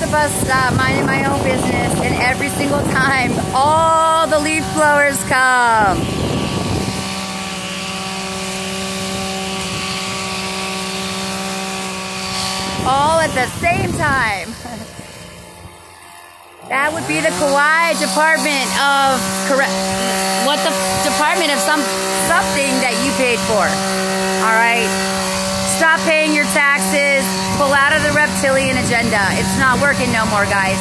the bus stop, minding my own business, and every single time, all the leaf blowers come. All at the same time. That would be the Kauai Department of correct. What the department of some something that you paid for. All right. Stop paying your taxes. Pull out of the reptilian agenda. It's not working no more, guys.